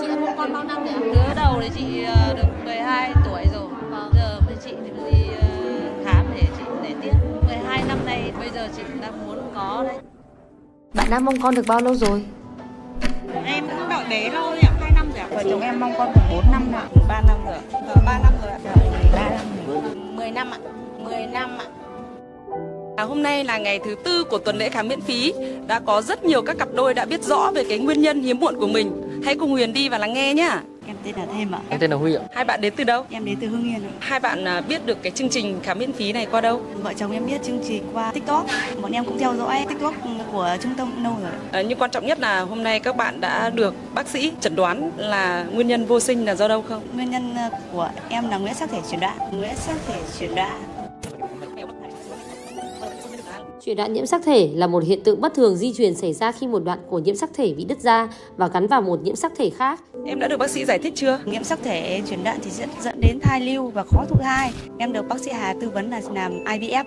Chị đã mong con bao năm rồi ạ? Đứa đầu thì chị ờ, được 12 tuổi rồi. Vâng. Giờ với chị thì đi ờ, khám để chị để tiếp. 12 năm nay bây giờ chị cũng đang muốn có đấy. Bạn đã mong con được bao lâu rồi? Em cũng đợi bé lâu rồi ạ, 2 năm rồi ạ. Vợ chồng em mong con được 4 năm rồi ạ. 3 năm rồi ạ. Ờ, 3 năm rồi ạ. 3 năm rồi. 10 năm ạ. 10 năm ạ. À, hôm nay là ngày thứ tư của tuần lễ khám miễn phí. Đã có rất nhiều các cặp đôi đã biết rõ về cái nguyên nhân hiếm muộn của mình. Hãy cùng Huyền đi và lắng nghe nhá. Em tên là Thêm ạ. Em tên là Huy ạ. Hai bạn đến từ đâu? Em đến từ Hưng Yên ạ. Hai bạn à, biết được cái chương trình khám miễn phí này qua đâu? Vợ chồng em biết chương trình qua TikTok. Bọn em cũng theo dõi TikTok của trung tâm lâu rồi. À, nhưng quan trọng nhất là hôm nay các bạn đã được bác sĩ chẩn đoán là nguyên nhân vô sinh là do đâu không? Nguyên nhân ờ, của em là nguyễn sắc thể chuyển đoạn. Nguyễn sắc thể chuyển đoạn. Chuyển đoạn nhiễm sắc thể là một hiện tượng bất thường di truyền xảy ra khi một đoạn của nhiễm sắc thể bị đứt ra và gắn vào một nhiễm sắc thể khác. Em đã được bác sĩ giải thích chưa? Nhiễm sắc thể chuyển đoạn thì sẽ dẫn đến thai lưu và khó thụ thai. Em được bác sĩ Hà tư vấn là làm IVF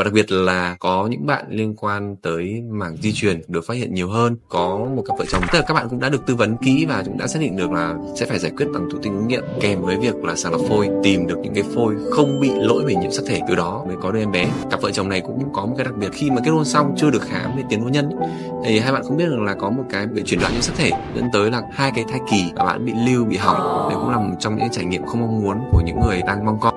và đặc biệt là có những bạn liên quan tới mảng di truyền được phát hiện nhiều hơn. Có một cặp vợ chồng, tức là các bạn cũng đã được tư vấn kỹ và cũng đã xác định được là sẽ phải giải quyết bằng thụ tinh ống nghiệm kèm với việc là sàng lọc phôi, tìm được những cái phôi không bị lỗi về nhiễm sắc thể. Từ đó mới có được em bé. Cặp vợ chồng này cũng có một cái đặc biệt khi mà kết hôn xong, chưa được khám về tiền hôn nhân thì hai bạn không biết được là có một cái bị chuyển đoạn nhiễm sắc thể dẫn tới là hai cái thai kỳ và bạn bị lưu, bị hỏng. Đấy cũng là một trong những trải nghiệm không mong muốn của những người đang mong con.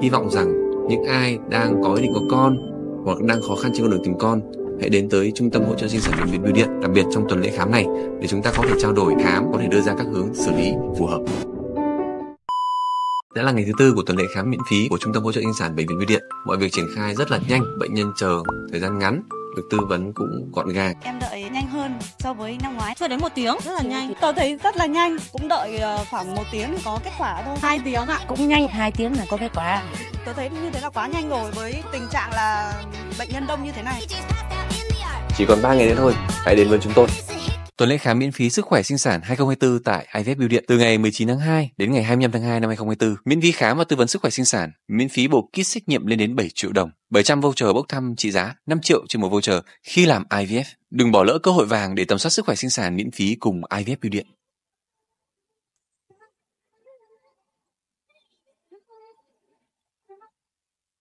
Hy vọng rằng những ai đang có ý định có con hoặc đang khó khăn trên con đường tìm con hãy đến tới trung tâm hỗ trợ sinh sản bệnh viện bưu điện, đặc biệt trong tuần lễ khám này, để chúng ta có thể trao đổi khám, có thể đưa ra các hướng xử lý phù hợp. Đã là ngày thứ tư của tuần lễ khám miễn phí của trung tâm hỗ trợ sinh sản bệnh viện bưu điện. Mọi việc triển khai rất là nhanh, bệnh nhân chờ thời gian ngắn được tư vấn cũng gọn gàng Em đợi nhanh hơn so với năm ngoái. Chưa đến một tiếng, rất là nhanh. Tôi thấy rất là nhanh, cũng đợi ờ, khoảng một tiếng thì có kết quả thôi. Hai tiếng ạ. cũng nhanh 2 tiếng là có kết quả Tôi thấy như thế là quá nhanh rồi với tình trạng là bệnh nhân đông như thế này. chỉ còn 3 ngày nữa thôi hãy đến với chúng tôi Tuần lễ khám miễn phí sức khỏe sinh sản 2024 tại IVF Bưu Điện từ ngày 19 tháng 2 đến ngày 25 tháng 2 năm 2024. Miễn phí khám và tư vấn sức khỏe sinh sản, miễn phí bộ kit xét nghiệm lên đến 7 triệu đồng, 700 voucher bốc thăm trị giá 5 triệu trên một voucher khi làm IVF. Đừng bỏ lỡ cơ hội vàng để tầm soát sức khỏe sinh sản miễn phí cùng IVF Bưu Điện.